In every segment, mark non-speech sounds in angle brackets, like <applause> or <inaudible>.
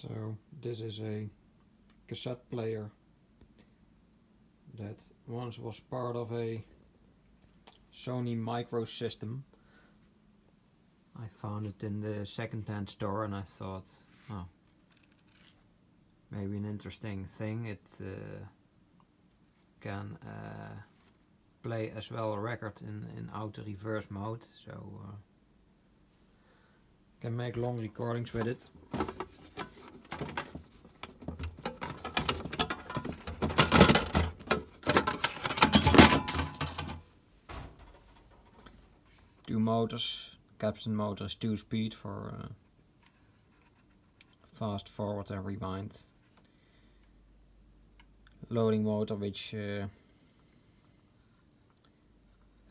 So this is a cassette player that once was part of a Sony micro system. I found it in the second-hand store and I thought, oh, maybe an interesting thing. It uh, can uh, play as well a record in, in auto reverse mode, so uh, can make long recordings with it. Two motors, capstan motor is two speed for uh, fast forward and rewind. Loading motor which uh,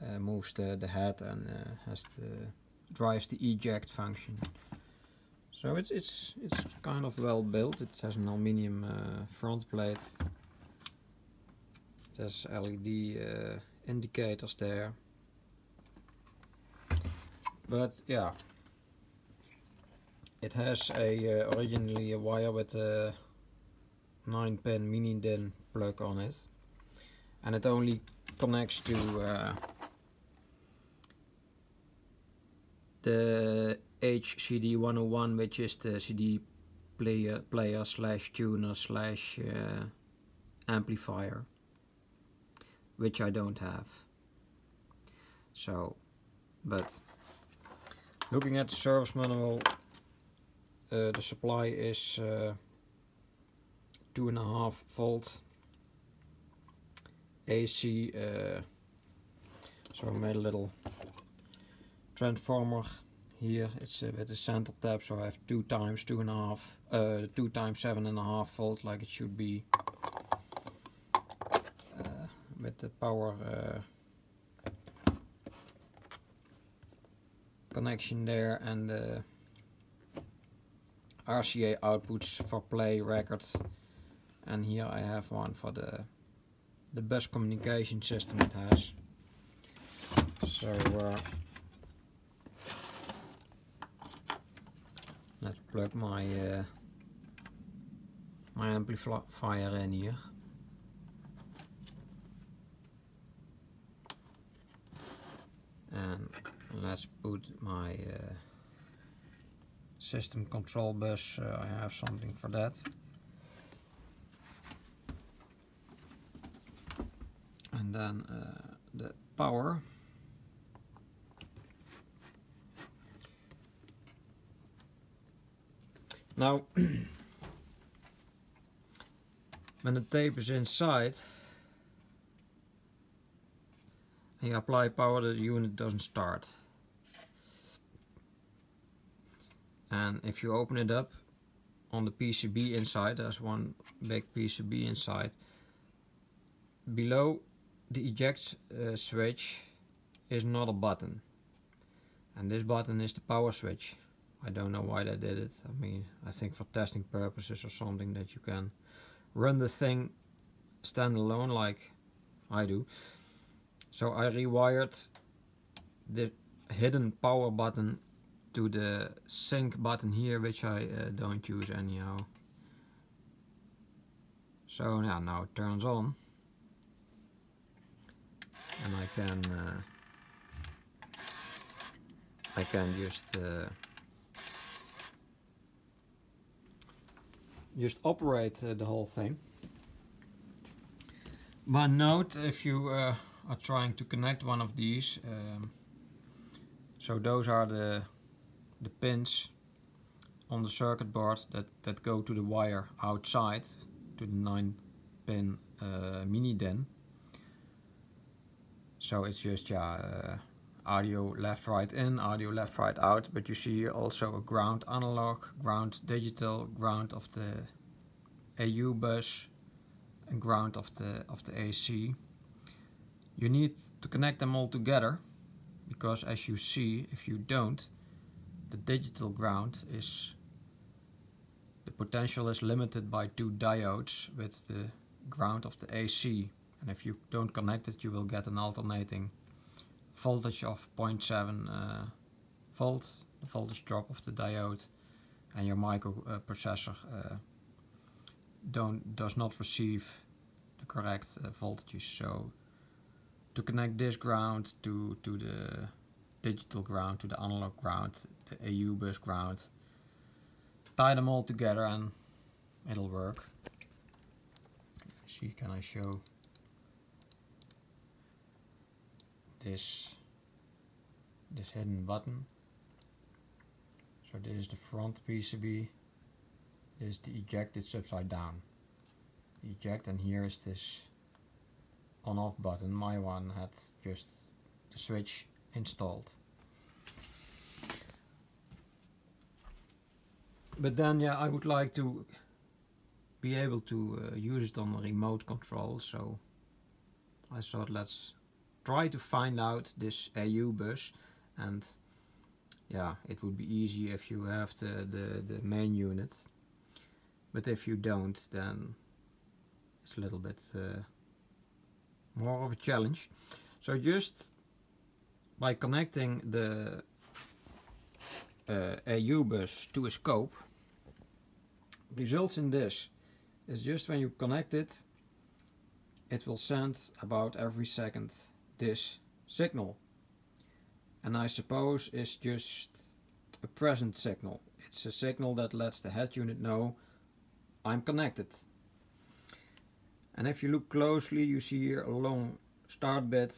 uh, moves the, the head and uh, has the drives the eject function. So it's it's it's kind of well built. It has an aluminium uh, front plate. It has LED uh, indicators there. But yeah, it has a uh, originally a wire with a 9 pin mini DIN plug on it, and it only connects to uh, the HCD 101 which is the CD player player slash tuner slash uh, amplifier which I don't have. So but looking at the service manual uh, the supply is uh, two and a half volt. AC uh, so I made a little transformer here. It's uh, with a center tap so I have two times two and a half uh, two times seven and a half volt like it should be. Uh, with the power connection there and the RCA outputs for play records. And here I have one for the the bus communication system it has. So uh, let's plug my uh, my amplifier in here and let's put my uh, system control bus uh, I have something for that. And then uh, the power. Now <clears throat> when the tape is inside and you apply power the unit doesn't start and if you open it up on the PCB inside there's one big PCB inside. Below the eject uh, switch is not a button. And this button is the power switch. I don't know why they did it. I mean I think for testing purposes or something that you can run the thing standalone like I do. So I rewired the hidden power button to the sync button here which I uh, don't use anyhow so yeah, now it turns on and I can uh, I can just uh, just operate uh, the whole thing. But note if you uh, are trying to connect one of these, um, so those are the the pins on the circuit board that, that go to the wire outside to the 9 pin uh, mini DIN. So it's just yeah, uh, audio left right in, audio left right out, but you see also a ground analog, ground digital, ground of the AU bus and ground of the of the AC. You need to connect them all together because as you see, if you don't, the digital ground is the potential is limited by two diodes with the ground of the AC and if you don't connect it you will get an alternating voltage of 0.7 uh, volt, the voltage drop of the diode and your microprocessor uh, don't does not receive the correct uh, voltages. So to connect this ground to to the digital ground, to the analog ground, the AU bus ground, tie them all together and it'll work. See, can I show this this hidden button? So this is the front PCB. This is the eject, it's upside down. Eject and here is this on off button. My one had just the switch installed. But then yeah, I would like to be able to uh, use it on a remote control. So I thought let's try to find out this AU bus. And yeah it would be easy if you have the, the, the main unit. But if you don't then it's a little bit uh, more of a challenge. So just by connecting the uh, AU bus to a scope results in this is just when you connect it it will send about every second this signal. And I suppose it's just a present signal. It's a signal that lets the head unit know I'm connected. And if you look closely you see here a long start bit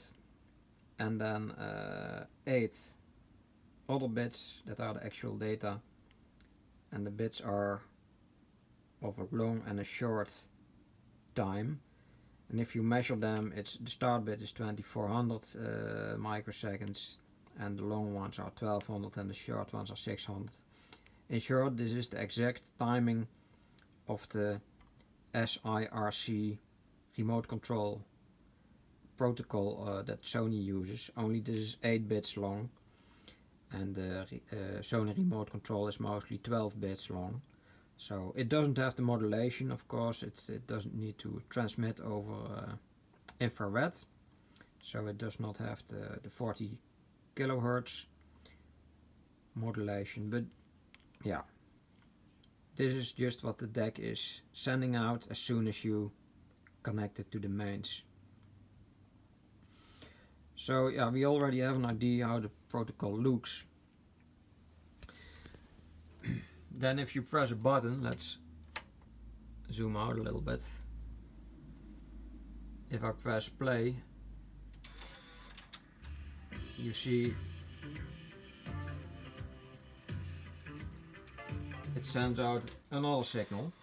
and then uh, 8 other bits that are the actual data. And the bits are of a long and a short time. And if you measure them it's the start bit is 2400 uh, microseconds and the long ones are 1200 and the short ones are 600 in short this is the exact timing of the SIRC remote control protocol uh, that Sony uses. Only this is 8 bits long and the uh, Sony remote control is mostly 12 bits long so it doesn't have the modulation, of course, it, it doesn't need to transmit over uh, infrared. So it does not have the, the 40 kilohertz modulation. But yeah, this is just what the DAC is sending out as soon as you connect it to the mains. So yeah, we already have an idea how the protocol looks. Then if you press a button, let's zoom out a little bit. If I press play, you see it sends out another signal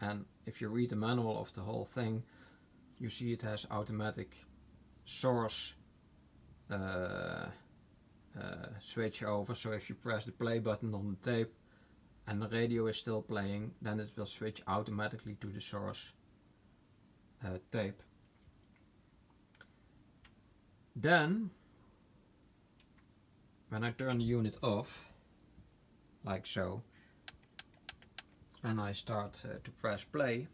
and if you read the manual of the whole thing you see it has automatic source uh, uh, switch over so if you press the play button on the tape and the radio is still playing, then it will switch automatically to the source uh, tape. Then, when I turn the unit off, like so, and I start uh, to press play,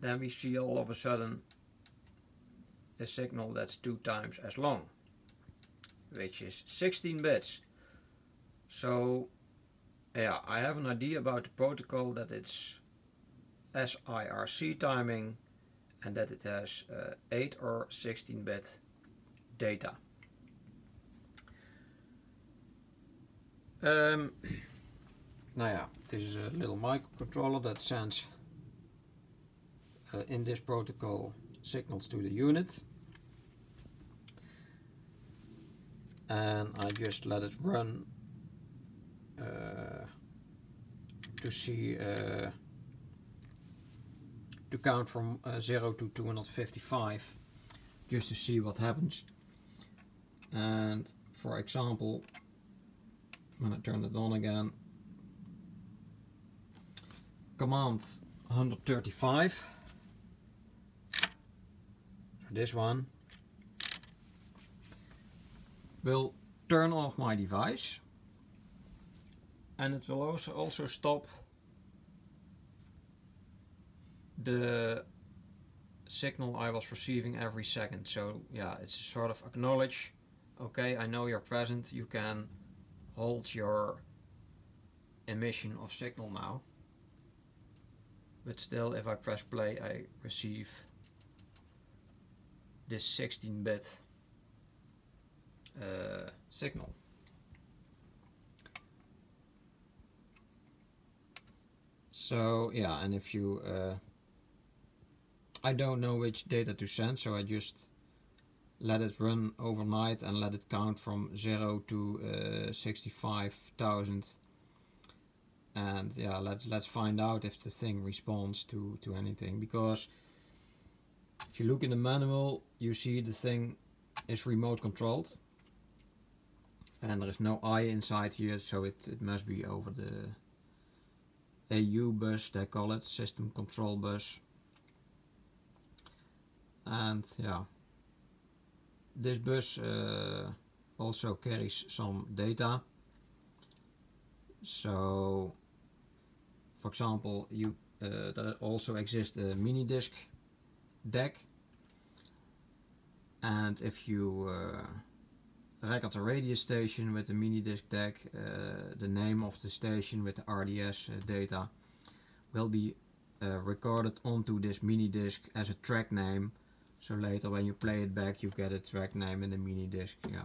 then we see all of a sudden a signal that's two times as long, which is 16 bits. So yeah, I have an idea about the protocol that it's SIRC timing and that it has uh, 8 or 16 bit data. Um, <clears throat> nou ja, this is a little microcontroller that sends uh, in this protocol signals to the unit. And I just let it run to see uh, to count from uh, 0 to 255 just to see what happens. And for example when I turn it on again command 135 this one will turn off my device and it will also also stop the signal I was receiving every second so yeah it's sort of acknowledge okay I know you're present you can hold your emission of signal now. But still, if I press play, I receive this 16-bit uh, signal. So yeah, and if you, uh, I don't know which data to send, so I just let it run overnight and let it count from 0 to uh, 65,000 and yeah let's let's find out if the thing responds to to anything because if you look in the manual you see the thing is remote controlled and there is no eye inside here so it, it must be over the AU bus they call it system control bus. And yeah this bus uh, also carries some data. So for example you uh, there also exists a mini disk deck, and if you uh, record a radio station with a mini DAC uh, the name of the station with the RDS uh, data will be uh, recorded onto this mini disk as a track name so later when you play it back you get a track name in the mini disk yeah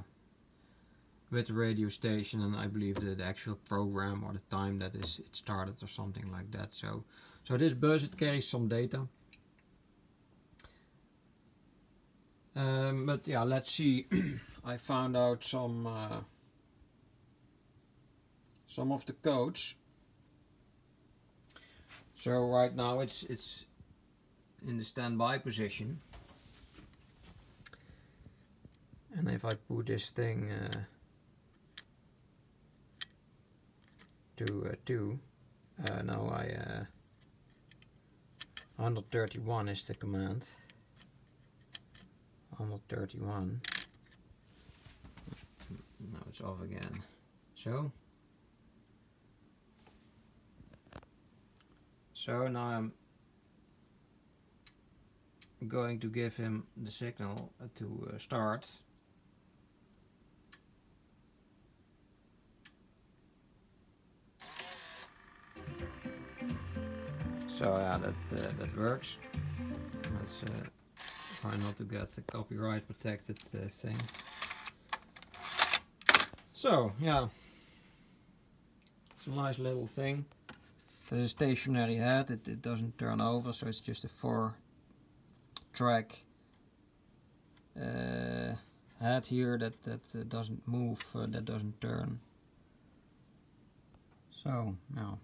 with the radio station and I believe the, the, actual program or the time that is it started or something like that. So, so this bus it carries some data. Um, but yeah, let's see. <clears throat> I found out some uh, some of the codes. So right now it's it's in the standby position. And if I put this thing uh, to uh, 2. Uh, now I uh, 131 is the command. 131. Now it's off again. So. So now I'm going to give him the signal to uh, start. So yeah, that uh, that works. Uh, try not to get a copyright protected uh, thing. So yeah, it's a nice little thing. There's a stationary head. It, it doesn't turn over, so it's just a four track uh, head here that that uh, doesn't move, uh, that doesn't turn. So now.